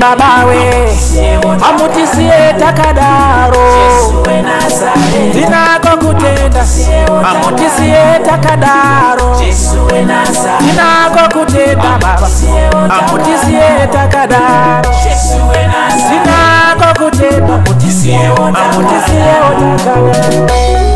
babawe amutisiye takadaro ndinako kutenda amutisiye takadaro ndinako kutenda baba amutisiye takadaro ndinako kutenda amutisiyewo takadaro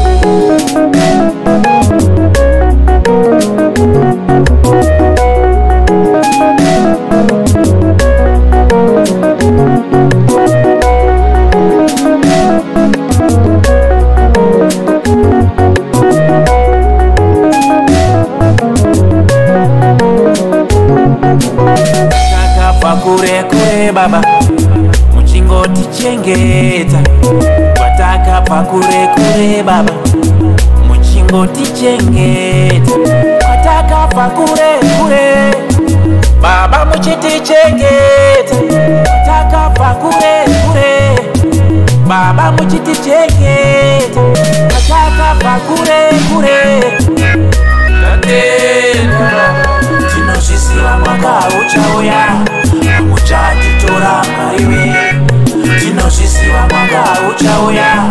baba muchingotichengeta kwataka pakure kure baba muchingotichengeta kwataka pakure kure baba muchitichengeta kwataka pakure kure baba muchitichengeta kwataka pakure kure, kure. ciao, ciao, yeah.